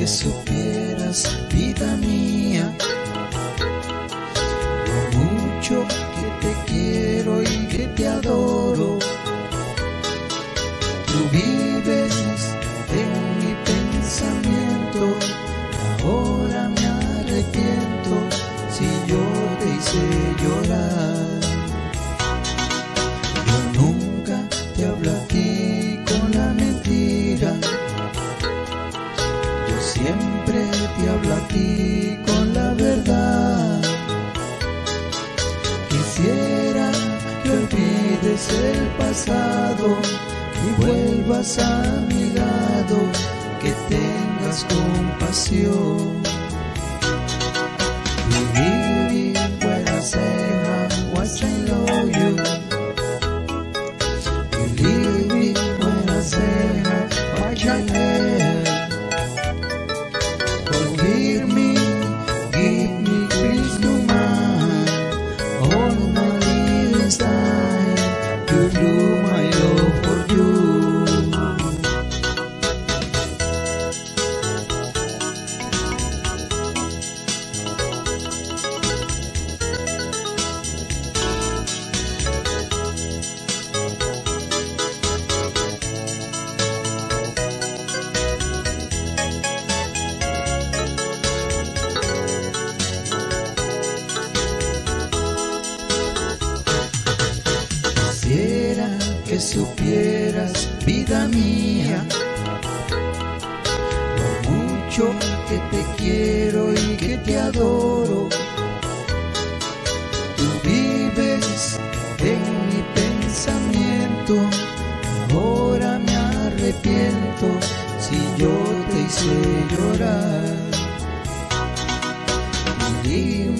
que supieras, vida mía, lo mucho que te quiero y que te adoro. Tú vives en mi pensamiento, ahora me arrepiento si yo te hice llorar. Con la verdad. Quisiera que olvides el pasado y vuelvas a mi lado, que tengas compasión. Supieras, vida mía, lo mucho que te quiero y que te adoro. Tú vives en mi pensamiento, ahora me arrepiento si yo te hice llorar. Believe